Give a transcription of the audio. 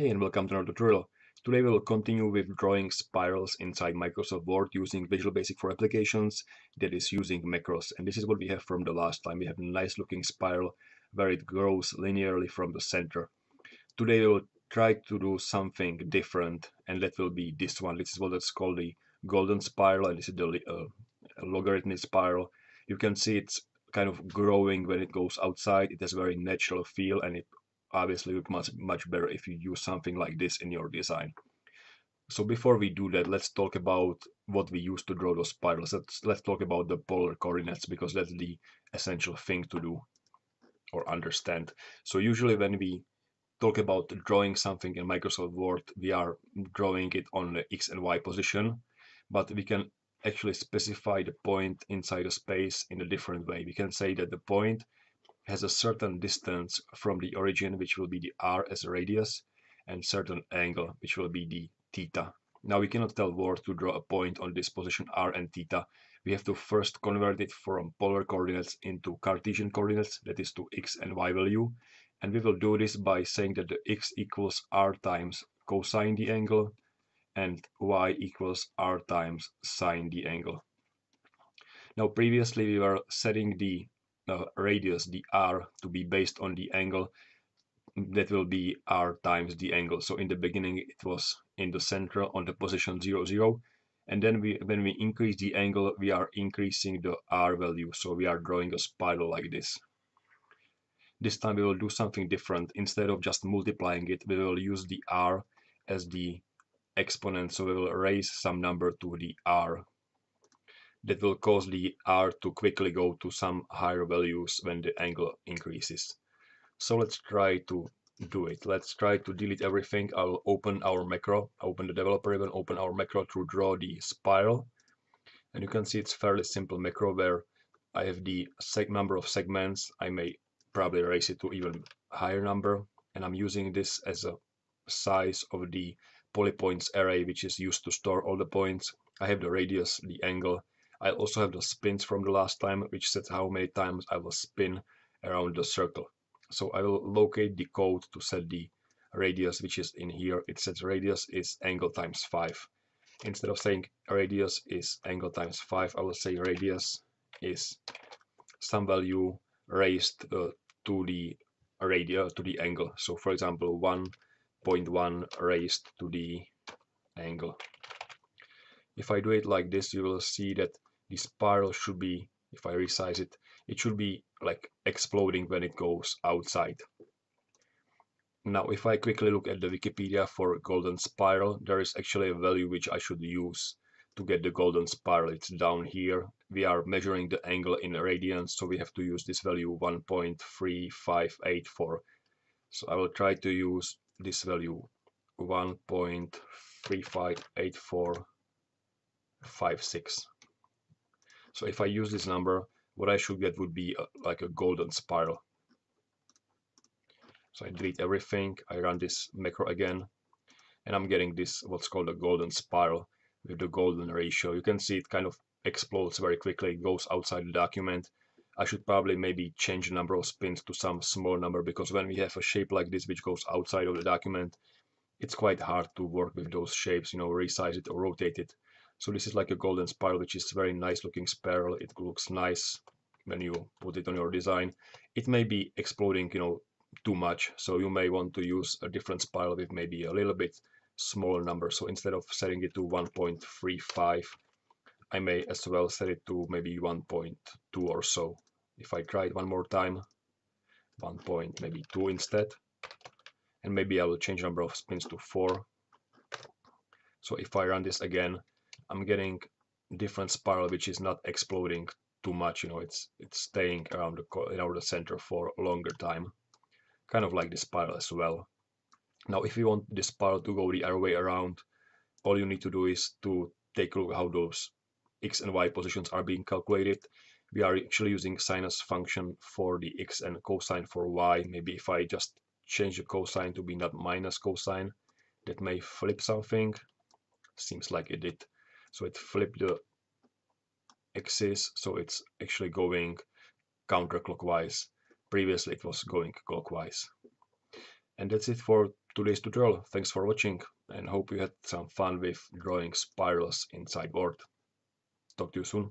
Hey and welcome to another tutorial. Today we will continue with drawing spirals inside Microsoft Word using Visual Basic for applications that is using macros and this is what we have from the last time. We have a nice looking spiral where it grows linearly from the center. Today we will try to do something different and that will be this one. This is what it's called the golden spiral and this is the uh, logarithmic spiral. You can see it's kind of growing when it goes outside. It has a very natural feel and it obviously look much much better if you use something like this in your design. So before we do that, let's talk about what we use to draw those spirals. Let's, let's talk about the polar coordinates because that's the essential thing to do or understand. So usually when we talk about drawing something in Microsoft Word, we are drawing it on the X and Y position, but we can actually specify the point inside a space in a different way. We can say that the point has a certain distance from the origin, which will be the r as a radius, and certain angle, which will be the theta. Now we cannot tell Word to draw a point on this position r and theta. We have to first convert it from polar coordinates into Cartesian coordinates, that is to x and y value. And we will do this by saying that the x equals r times cosine the angle and y equals r times sine the angle. Now previously we were setting the uh, radius, the r, to be based on the angle that will be r times the angle. So in the beginning it was in the center on the position 0, 0. And then we, when we increase the angle, we are increasing the r value. So we are drawing a spiral like this. This time we will do something different. Instead of just multiplying it, we will use the r as the exponent. So we will raise some number to the r that will cause the R to quickly go to some higher values when the angle increases. So let's try to do it. Let's try to delete everything. I'll open our macro, open the developer even, open our macro to draw the spiral. And you can see it's fairly simple macro where I have the number of segments. I may probably raise it to even higher number. And I'm using this as a size of the polypoints array, which is used to store all the points. I have the radius, the angle, I also have the spins from the last time, which sets how many times I will spin around the circle. So I will locate the code to set the radius, which is in here. It says radius is angle times 5. Instead of saying radius is angle times 5, I will say radius is some value raised uh, to the radius to the angle. So for example, 1.1 raised to the angle. If I do it like this, you will see that the spiral should be, if I resize it, it should be like exploding when it goes outside. Now, if I quickly look at the Wikipedia for golden spiral, there is actually a value which I should use to get the golden spiral. It's down here. We are measuring the angle in radians, so we have to use this value 1.3584. So I will try to use this value 1.358456. So if I use this number, what I should get would be a, like a golden spiral. So I delete everything, I run this macro again, and I'm getting this what's called a golden spiral with the golden ratio. You can see it kind of explodes very quickly, it goes outside the document. I should probably maybe change the number of spins to some small number because when we have a shape like this which goes outside of the document, it's quite hard to work with those shapes, you know, resize it or rotate it. So this is like a golden spiral, which is very nice looking spiral. It looks nice when you put it on your design. It may be exploding, you know, too much. So you may want to use a different spiral with maybe a little bit smaller number. So instead of setting it to 1.35, I may as well set it to maybe 1.2 or so. If I try it one more time, 1 point maybe 2 instead. And maybe I will change number of spins to 4. So if I run this again, I'm getting different spiral which is not exploding too much you know it's it's staying around the around the center for a longer time kind of like the spiral as well. Now if you want the spiral to go the other way around all you need to do is to take a look how those x and y positions are being calculated. We are actually using sinus function for the x and cosine for y. Maybe if I just change the cosine to be not minus cosine that may flip something. Seems like it did so it flipped the axis so it's actually going counterclockwise previously it was going clockwise and that's it for today's tutorial. Thanks for watching and hope you had some fun with drawing spirals inside Word. Talk to you soon.